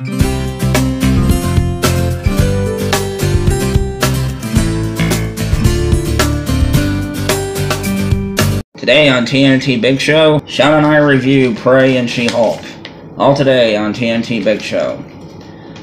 Today on TNT Big Show, Shawn and I review Prey and She-Hulk. All today on TNT Big Show.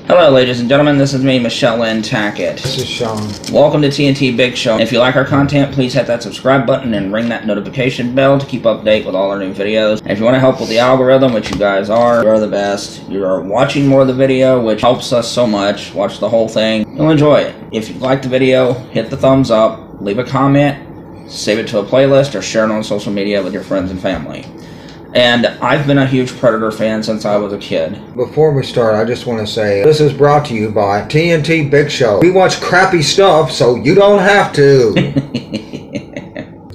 Hello, ladies and gentlemen. This is me, Michelle Lynn Tackett. This is Shawn. Welcome to TNT Big Show. If you like our content, please hit that subscribe button and ring that notification bell to keep up to date with all our new videos. And if you want to help with the algorithm, which you guys are, you are the best. You are watching more of the video, which helps us so much. Watch the whole thing. You'll enjoy it. If you like the video, hit the thumbs up, leave a comment, save it to a playlist, or share it on social media with your friends and family. And I've been a huge Predator fan since I was a kid. Before we start, I just want to say this is brought to you by TNT Big Show. We watch crappy stuff, so you don't have to.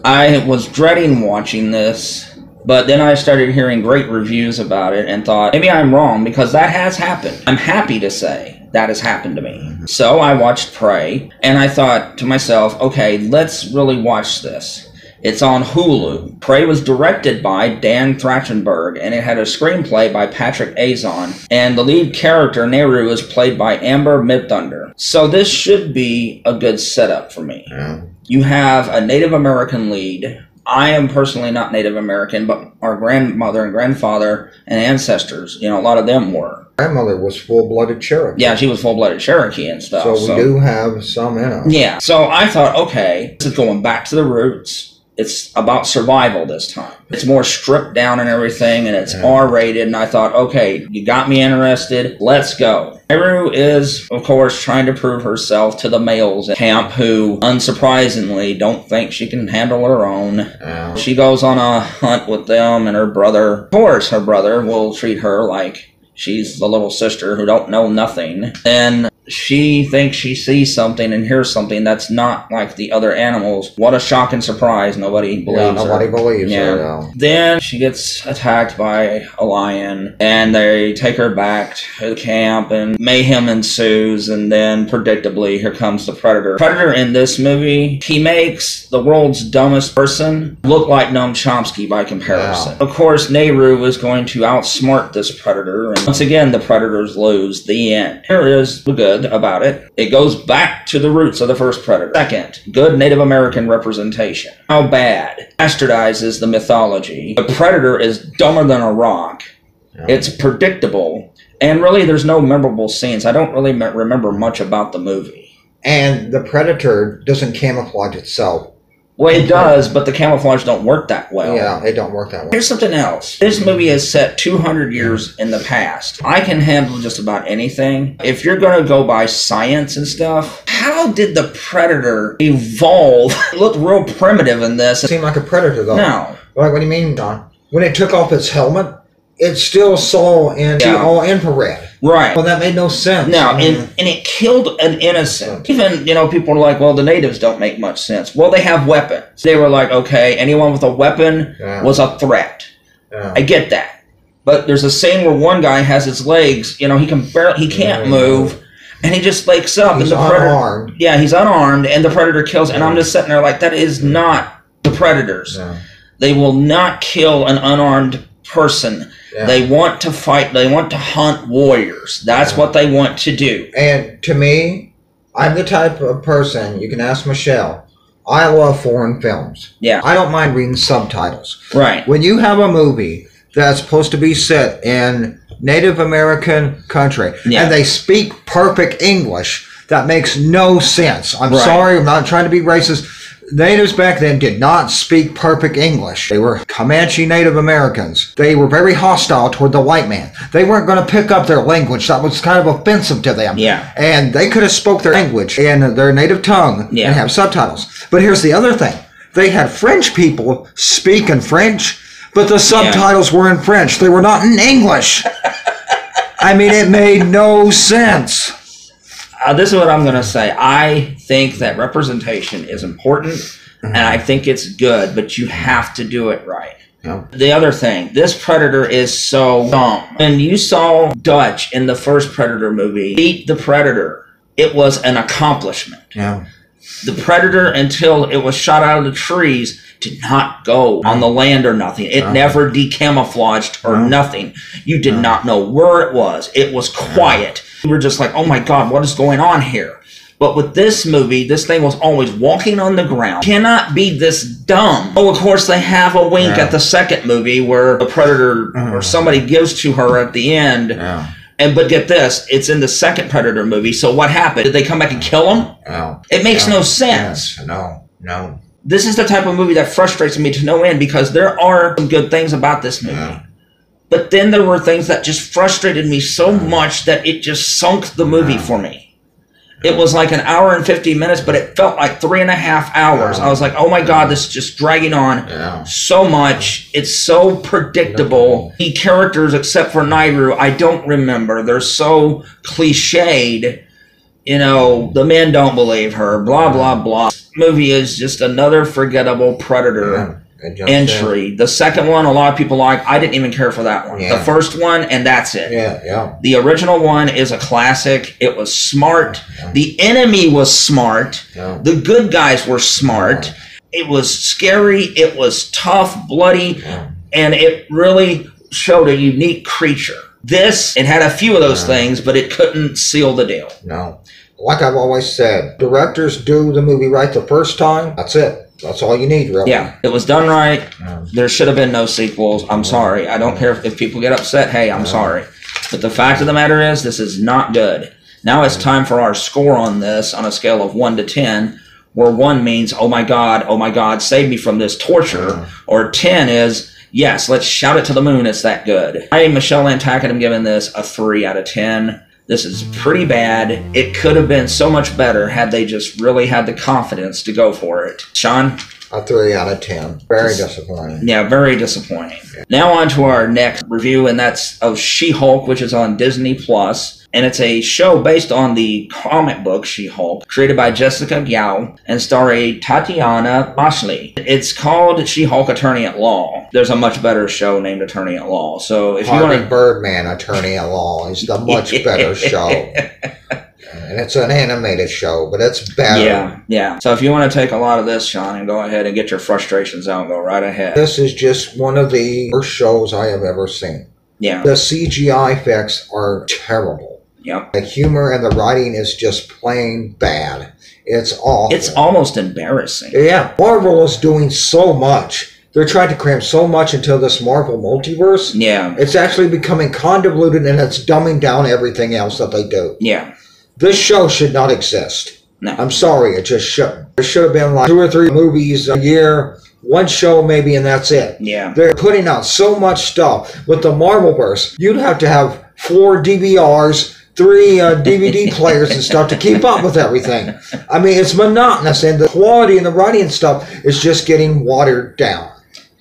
I was dreading watching this, but then I started hearing great reviews about it and thought maybe I'm wrong because that has happened. I'm happy to say that has happened to me. So I watched Prey and I thought to myself, okay, let's really watch this. It's on Hulu. Prey was directed by Dan Trachtenberg, and it had a screenplay by Patrick Aison. And the lead character, Naru, is played by Amber Midthunder. So this should be a good setup for me. Yeah. You have a Native American lead. I am personally not Native American, but our grandmother and grandfather and ancestors, you know, a lot of them were. Grandmother was full-blooded Cherokee. Yeah, she was full blooded Cherokee and stuff. So we do have some in us. Yeah. So I thought, okay, this is going back to the roots. It's about survival this time. It's more stripped down and everything, and it's Yeah. R rated. And I thought, okay, you got me interested. Let's go. Naru is, of course, trying to prove herself to the males at camp who, unsurprisingly, don't think she can handle her own. Yeah. She goes on a hunt with them and her brother. Of course, her brother will treat her like she's the little sister who don't know nothing. And she thinks she sees something and hears something that's not like the other animals. What a shock and surprise. Nobody believes Yeah, her. nobody believes Yeah. her. though. Then she gets attacked by a lion, and they take her back to the camp, and mayhem ensues. And then, predictably, here comes the predator. Predator in this movie, he makes the world's dumbest person look like Noam Chomsky by comparison. Of course, Naru is going to outsmart this predator, and once again, the predators lose. The end. Here is the good about it. It goes back to the roots of the first predator. Second, good Native American representation. How bad? Bastardizes the mythology. The predator is dumber than a rock. Yeah. It's predictable. And really, there's no memorable scenes. I don't really remember much about the movie. And the predator doesn't camouflage itself. Well, it does, but the camouflage don't work that well. yeah, it don't work that way. Here's something else. This movie is set 200 years in the past. I can handle just about anything. If you're going to go by science and stuff, how did the predator evolve? it looked real primitive in this. It seemed like a predator though. No. Like what do you mean, Don? When it took off its helmet, it still saw into Yeah. all infrared. Right. Well, that made no sense. Now, I mean, and, and it killed an innocent. Even, you know, people are like, well, the natives don't make much sense. Well, they have weapons. They were like, okay, anyone with a weapon yeah, was a threat. yeah. I get that. But there's a scene where one guy has his legs, you know, he can barely, he can't Yeah. move, and he just wakes up, He's and the predator, unarmed. yeah, he's unarmed, and the predator kills, and I'm just sitting there like, that is not the predators. They will not kill an unarmed person. Yeah. They want to fight. They want to hunt warriors. That's Yeah. what they want to do. And to me, I'm the type of person, you can ask Michelle, I love foreign films. Yeah. I don't mind reading subtitles. Right. When you have a movie that's supposed to be set in Native American country Yeah. and they speak perfect English, that makes no sense. I'm Right. sorry, I'm not trying to be racist. Natives back then did not speak perfect English. They were Comanche Native Americans. They were very hostile toward the white man. They weren't going to pick up their language. That was kind of offensive to them. Yeah. And they could have spoke their language in their native tongue Yeah. and have subtitles. But here's the other thing. They had French people speak in French, but the subtitles were in French. They were not in English. I mean, it made no sense. Uh, this is what I'm going to say. I think that representation is important, and I think it's good, but you have to do it right. Yeah. The other thing, this Predator is so dumb. And you saw Dutch in the first Predator movie beat the Predator, it was an accomplishment. Yeah. The Predator, until it was shot out of the trees, did not go on the land or nothing. It No. never decamouflaged or No. nothing. You did No. not know where it was. It was quiet. You were just like, oh my God, what is going on here? But with this movie, this thing was always walking on the ground. Cannot be this dumb. Oh, of course, they have a wink Yeah. at the second movie where the predator or Mhm. somebody gives to her at the end. Yeah. And but get this, it's in the second Predator movie. So what happened? Did they come back and kill him? No. It makes Yeah. no sense. Yes. No. No. This is the type of movie that frustrates me to no end because there are some good things about this movie. But then there were things that just frustrated me so much that it just sunk the movie for me. It was like an hour and 50 minutes, but it felt like three and a half hours. I was like, oh my God, this is just dragging on so much. It's so predictable. The characters, except for Naru, I don't remember. They're so cliched. You know, the men don't believe her, blah, blah, blah. Movie is just another forgettable Predator Jumps in. entry. The second one, a lot of people like. I didn't even care for that one. Yeah. The first one, and that's it. Yeah. Yeah. The original one is a classic. It was smart. Yeah. The enemy was smart. Yeah. The good guys were smart. It was scary. It was tough, bloody, and it really showed a unique creature. This, it had a few of those things, but it couldn't seal the deal. No. Like I've always said, directors do the movie right the first time. That's it. That's all you need, really. Yeah, it was done right. Yeah. There should have been no sequels. I'm sorry. I don't care if, if people get upset. Hey, I'm sorry. But the fact of the matter is, this is not good. Now it's time for our score on this on a scale of 1 to 10, where 1 means, oh my God, oh my God, save me from this torture, or 10 is, yes, let's shout it to the moon, it's that good. I, Michelle Lynn Tackett, am giving this a 3 out of 10. This is pretty bad. It could have been so much better had they just really had the confidence to go for it. Shawn? A three out of ten. Very disappointing. Yeah, very disappointing. Now on to our next review, and that's of She-Hulk, which is on Disney Plus. And it's a show based on the comic book She-Hulk, created by Jessica Gao and starring Tatiana Maslany. It's called She-Hulk Attorney at Law. There's a much better show named Attorney at Law. So if you Harvey want to Birdman, Attorney at Law, is the much better show. And it's an animated show, but it's better. Yeah, yeah. So if you want to take a lot of this, Shawn, and go ahead and get your frustrations out, go right ahead. This is just one of the worst shows I have ever seen. Yeah, The CGI effects are terrible. Yep. The humor and the writing is just plain bad. It's all. It's almost embarrassing. Yeah, Marvel is doing so much. They're trying to cram so much into this Marvel multiverse. Yeah, It's actually becoming convoluted and it's dumbing down everything else that they do. yeah. This show should not exist. No. I'm sorry, it just shouldn't. There should have been like two or three movies a year, one show maybe, and that's it. Yeah. They're putting out so much stuff with the Marvelverse. You'd have to have four DVRs, three uh, DVD players, and stuff to keep up with everything. I mean, it's monotonous, and the quality and the writing and stuff is just getting watered down.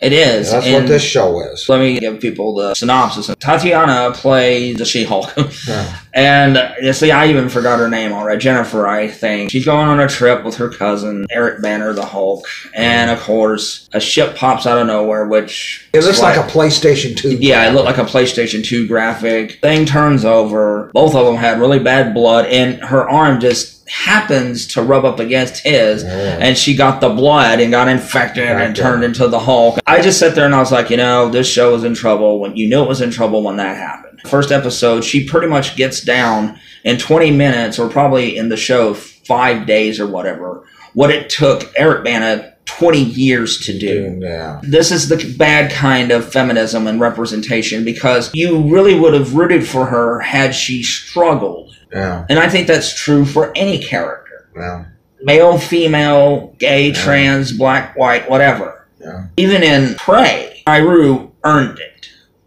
It is. That's and what this show is. Let me give people the synopsis. Tatiana plays the She-Hulk, Yeah. and uh, you see, I even forgot her name already. Jennifer, I think. She's going on a trip with her cousin Eric Banner, the Hulk, and of course, a ship pops out of nowhere, which It looks like a PlayStation 2. Yeah, it looked like a PlayStation 2 graphic. Thing turns over. Both of them had really bad blood, and her arm just happens to rub up against his. Yeah. And she got the blood and got infected and Infected. turned into the Hulk. I just sat there and I was like, you know, this show was in trouble when you knew it was in trouble when that happened. First episode, she pretty much gets down in 20 minutes, or probably in the show, five days or whatever, what it took Eric Bana 20 years to do Yeah. this is the bad kind of feminism and representation because you really would have rooted for her had she struggled. Yeah. And I think that's true for any character Yeah. male, female, gay, Yeah. trans, black, white, whatever. Yeah. Even in Prey, Iru earned it.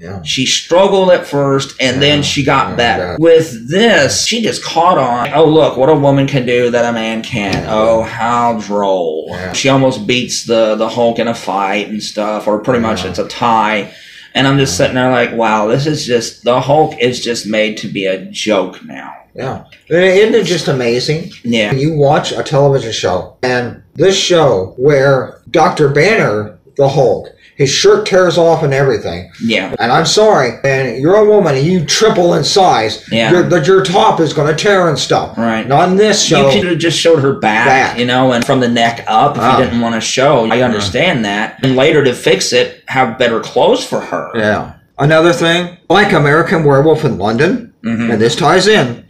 Yeah. She struggled at first and then she got Yeah, better. yeah. With this, she just caught on. Oh, look, what a woman can do that a man can't. Yeah. Oh, how droll. Yeah. She almost beats the, the Hulk in a fight and stuff, or pretty much it's a tie. And I'm just sitting there like, wow, this is just, the Hulk is just made to be a joke now. Yeah. Isn't it just amazing? Yeah. You watch a television show, and this show where Dr. Banner, the Hulk, His shirt tears off and everything. Yeah. And I'm sorry, and you're a woman and you triple in size. Yeah. Your, that your top is going to tear and stuff. Right. Not in this show. You could have just showed her back, Back. you know, and from the neck up if Ah. you didn't want to show. I understand that. And later to fix it, have better clothes for her. Yeah. Another thing, like American Werewolf in London, Mhm. and this ties in,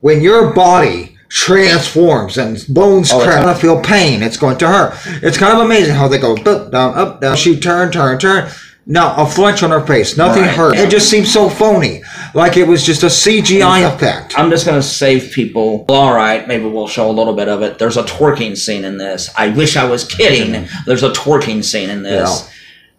when your body transforms and bones Oh, crack, gonna feel pain. It's going to hurt. It's kind of amazing how they go up, down, up, down. She turn, turn, turn. Not a flinch on her face. Nothing Right, hurt. It just seems so phony, like it was just a CGI effect. I'm just gonna save people. Well, all right, maybe we'll show a little bit of it. There's a twerking scene in this. I wish I was kidding. There's a twerking scene in this.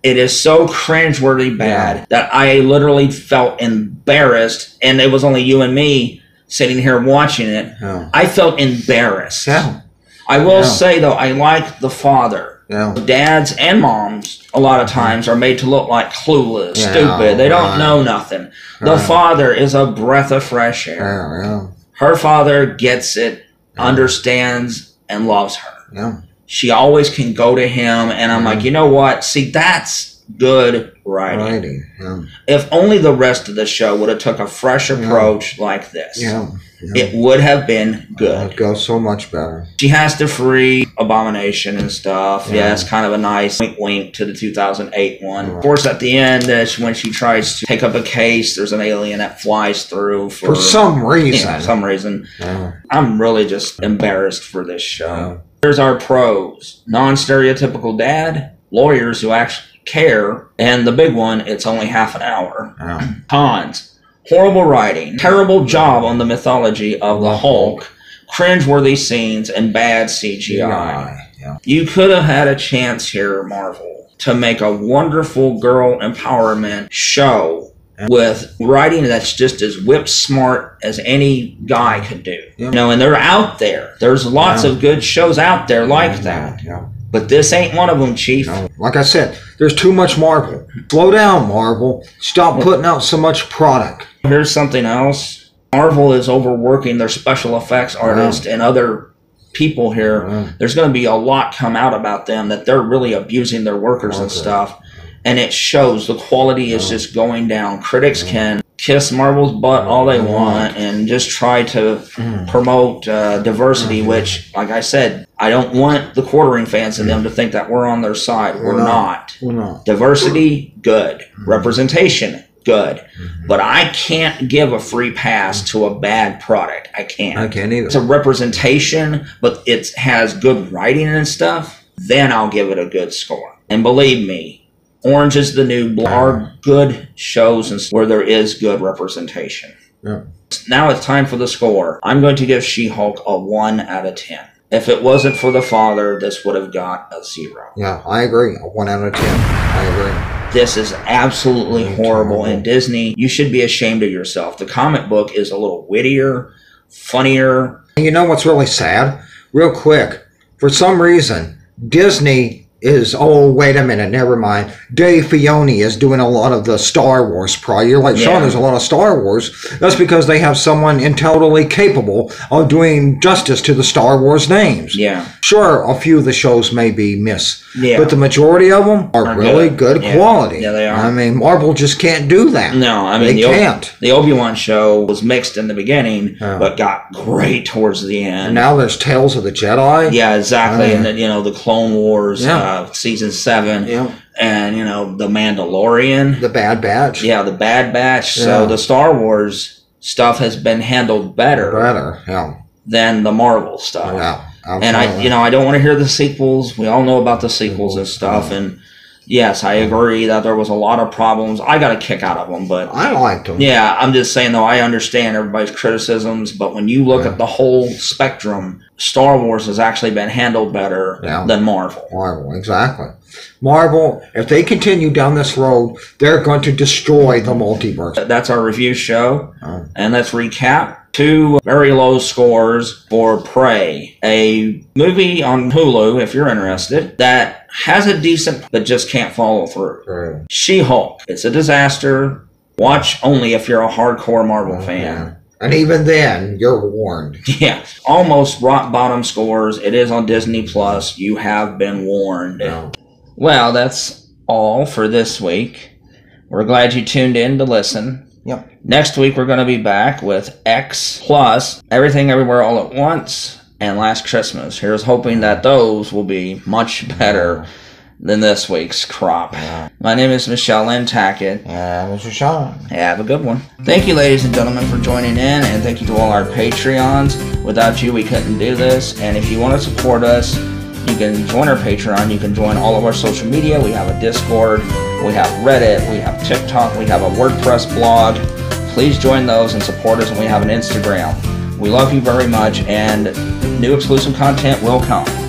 It is so cringeworthy bad that I literally felt embarrassed, and it was only you and me sitting here watching it. Yeah. I felt embarrassed. Yeah. I will Yeah. say though, I like the father. Yeah. Dads and moms, a lot of times, are made to look like clueless, stupid. They don't right. know nothing. The Right. father is a breath of fresh air. Her father gets it, understands, and loves her. Yeah. She always can go to him, and I'm mm-hmm. like, you know what? See, that's good writing. Righty. Yeah. If only the rest of the show would have took a fresh approach like this, Yeah. yeah. it would have been good. It'd go so much better. She has to free Abomination and stuff. Yeah, Yeah. it's kind of a nice wink wink to the 2008 one. Right. Of course, at the end, uh, when she tries to take up a case, there's an alien that flies through for, For some reason. yeah, some reason. Yeah. I'm really just embarrassed for this show. Yeah. Here's our pros non stereotypical dad, lawyers who actually care, and the big one, it's only half an hour. Yeah. Cons horrible writing, terrible job on the mythology of the Hulk, cringeworthy scenes, and bad CGI. Yeah. You could have had a chance here, Marvel, to make a wonderful girl empowerment show Yeah. with writing that's just as whip smart as any guy could do. Yeah. You know, and they're out there. There's lots Yeah. of good shows out there like that. Yeah. But this ain't one of them, Chief. No, like I said, there's too much Marvel. Slow down, Marvel. Stop putting out so much product. Here's something else. Marvel is overworking their special effects artists and other people here. There's going to be a lot come out about them that they're really abusing their workers and stuff. And it shows the quality is just going down. Critics can kiss Marvel's butt all they want and just try to Mm. promote uh, diversity, Mhm. which, like I said, I don't want the quartering fans in them to think that we're on their side. We're, We're not. not. Well, no. Diversity, good. Representation, good. Mhm. But I can't give a free pass to a bad product. I can't. I can't either. It's a representation, but it has good writing and stuff. Then I'll give it a good score. And believe me, Orange is the New Black are good shows and where there is good representation. Yeah. Now it's time for the score. I'm going to give She-Hulk a one out of ten. If it wasn't for the father, this would have got a zero. Yeah, I agree. A one out of ten. I agree. This is absolutely horrible. And Disney, you should be ashamed of yourself. The comic book is a little wittier, funnier. You know what's really sad? Real quick, for some reason, Disney is oh wait a minute, never mind. Dave Filoni is doing a lot of the Star Wars prior. You're like Shawn, there's a lot of Star Wars. That's because they have someone intelligently capable of doing justice to the Star Wars names. Yeah. Sure, a few of the shows may be miss, Yeah. but the majority of them are, Are really good. good, Yeah. quality. Yeah, they are. I mean, Marvel just can't do that. no, I mean, they the, can't. the Obi Wan show was mixed in the beginning, Yeah. but got great towards the end And now there's Tales of the Jedi. yeah, exactly. And then, you know, the Clone Wars, Yeah. Uh, uh, season seven, Yeah. and, you know, The Mandalorian. The Bad Batch. yeah, The Bad Batch. So the Star Wars stuff has been handled better Better. Yeah. than the Marvel stuff. Yeah. and I, you know, I don't want to hear the sequels. We all know about the sequels and stuff. And yes, I agree that there was a lot of problems. I got a kick out of them, but I liked them. yeah, I'm just saying though, I understand everybody's criticisms, but when you look Yeah. at the whole spectrum, Star Wars has actually been handled better Yeah. than Marvel. Marvel, exactly. Marvel, if they continue down this road, they're going to destroy the multiverse. That's our review show. Oh. And let's recap. Two very low scores for Prey, a movie on Hulu, if you're interested, that has a decent but just can't follow through. She Hulk. It's a disaster. Watch only if you're a hardcore Marvel oh, fan. And even then, you're warned. Yeah, almost rock bottom scores. It is on Disney Plus. You have been warned. No. Well, that's all for this week. We're glad you tuned in to listen. Yep. Next week, we're going to be back with X plus Everything Everywhere All at Once and Last Christmas. Here's hoping that those will be much better than this week's crop. My name is Michelle Lynn Tackett. And Mr. Shawn. Have a good one. Thank you, ladies and gentlemen, for joining in, and thank you to all our Patreons. Without you, we couldn't do this. And if you want to support us, you can join our Patreon. You can join all of our social media. We have a Discord, we have Reddit, we have TikTok, we have a WordPress blog. Please join those and support us, and we have an Instagram. We love you very much, and new exclusive content will come.